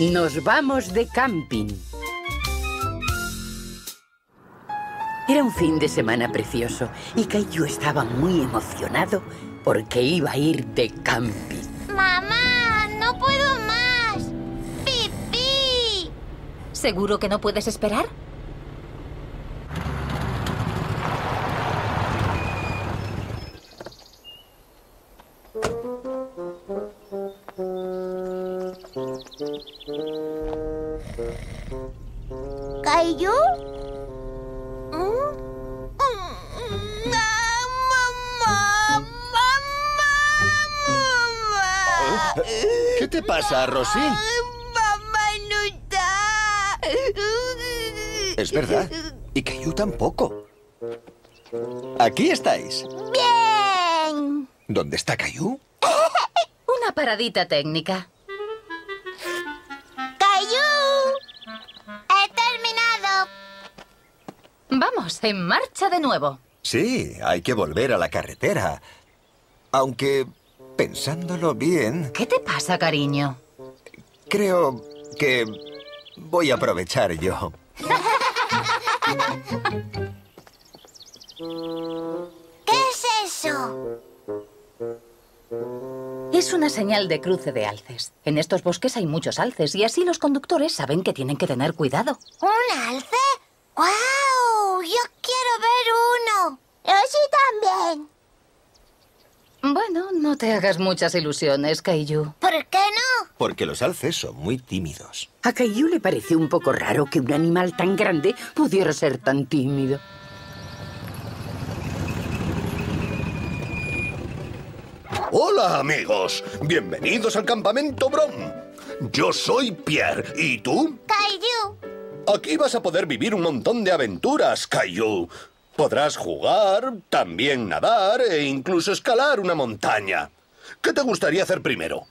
Nos vamos de camping. Era un fin de semana precioso y Kaiju estaba muy emocionado porque iba a ir de camping. ¡Mamá! ¡No puedo más! ¡Pipí! ¿Seguro que no puedes esperar? ¿Caillou? ¿Mm? ¡Ah, ¡Mamá! ¡Mamá! ¿Qué te pasa, Rosy? ¡Mamá no está! Es verdad. Y Caillou tampoco. Aquí estáis. ¡Bien! ¿Dónde está Caillou? Una paradita técnica. Vamos, en marcha de nuevo. Sí, hay que volver a la carretera. Aunque, pensándolo bien, ¿Qué te pasa, cariño? creo que voy a aprovechar yo. ¿Qué es eso? Es una señal de cruce de alces. En estos bosques hay muchos alces y así los conductores saben que tienen que tener cuidado. ¿Un alce? ¡Guau! Yo quiero ver uno. Yo sí también. Bueno, no te hagas muchas ilusiones, Kaiju. ¿Por qué no? Porque los alces son muy tímidos. A Caillou le pareció un poco raro que un animal tan grande pudiera ser tan tímido. Hola amigos, bienvenidos al campamento Brom. Yo soy Pierre, ¿y tú? Caillou. Aquí vas a poder vivir un montón de aventuras, Caillou. Podrás jugar, también nadar e incluso escalar una montaña. ¿Qué te gustaría hacer primero?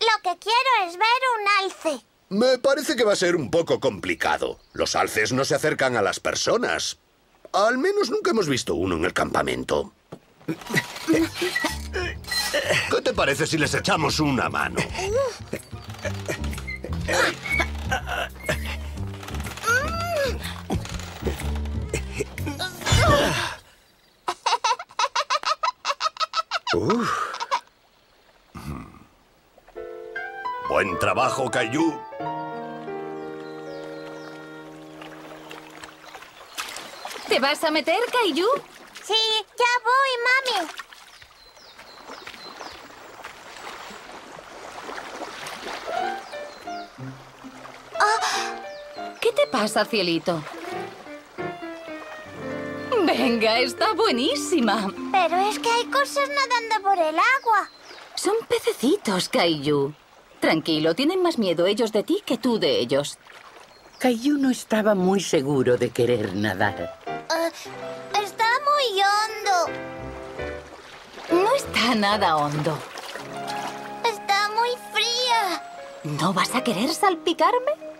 Lo que quiero es ver un alce. Me parece que va a ser un poco complicado. Los alces no se acercan a las personas. Al menos nunca hemos visto uno en el campamento. ¿Qué te parece si les echamos una mano? Buen trabajo, Caillou. ¿Te vas a meter, Kaiju? Sí, ya voy, mami. ¿Qué te pasa, cielito? Venga, está buenísima. Pero es que hay cosas nadando por el agua. Son pececitos, Kaiju. Tranquilo, tienen más miedo ellos de ti que tú de ellos. Caillou no estaba muy seguro de querer nadar. Eh, está muy hondo. No está nada hondo. Está muy fría. ¿No vas a querer salpicarme?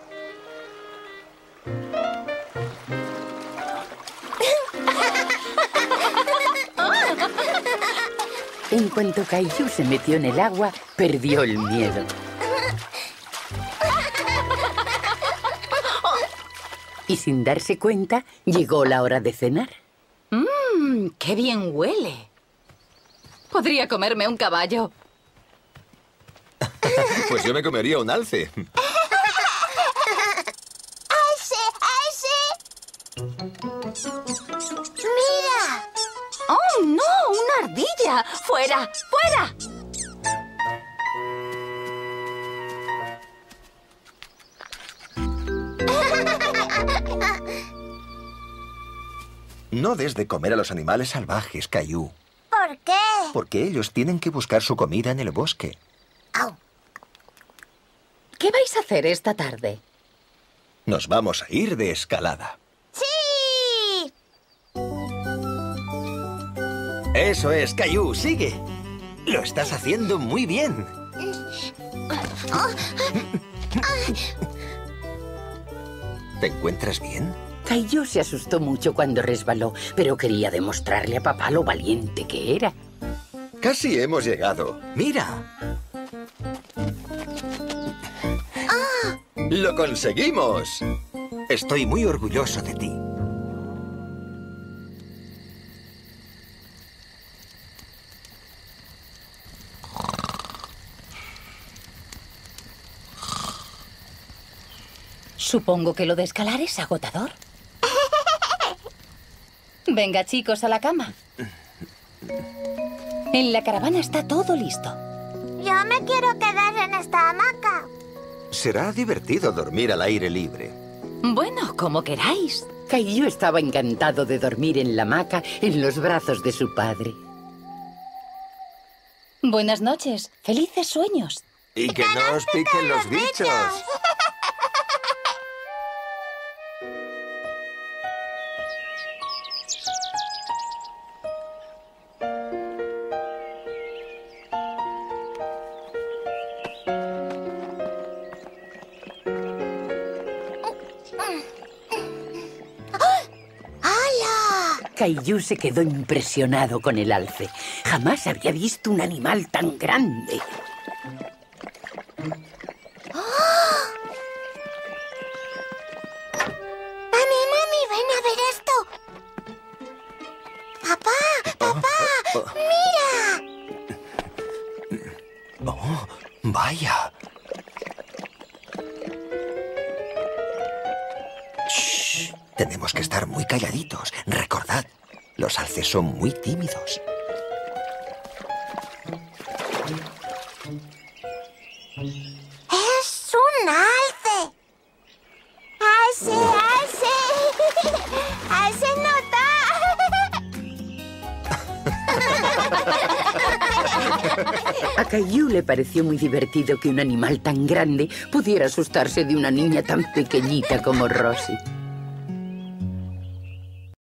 En cuanto Caillou se metió en el agua, perdió el miedo. Y sin darse cuenta, llegó la hora de cenar. Mmm, qué bien huele. Podría comerme un caballo. Pues yo me comería un alce. ¡Ese! ¡Ese! ¡Mira! ¡Oh, no! ¡Una ardilla! ¡Fuera! ¡Fuera! No des de comer a los animales salvajes, Caillou. ¿Por qué? Porque ellos tienen que buscar su comida en el bosque. Au. ¿Qué vais a hacer esta tarde? Nos vamos a ir de escalada. Eso es, Caillou, sigue. Lo estás haciendo muy bien. ¿Te encuentras bien? Caillou se asustó mucho cuando resbaló, pero quería demostrarle a papá lo valiente que era. Casi hemos llegado. Mira. ¡Lo conseguimos! Estoy muy orgulloso de ti. Supongo que lo de escalar es agotador. Venga, chicos, a la cama. En la caravana está todo listo. Yo me quiero quedar en esta hamaca. Será divertido dormir al aire libre. Bueno, como queráis. Caillou estaba encantado de dormir en la hamaca en los brazos de su padre. Buenas noches. Felices sueños. Y que no os piquen los bichos. Caillou se quedó impresionado con el alce. Jamás había visto un animal tan grande. Mami, mami, ven a ver esto. Papá, papá, mira. Oh, vaya. Tenemos que estar muy calladitos. Recordad, los alces son muy tímidos. Es un alce. Alce, alce. Alce nota. A Caillou le pareció muy divertido que un animal tan grande pudiera asustarse de una niña tan pequeñita como Rosie.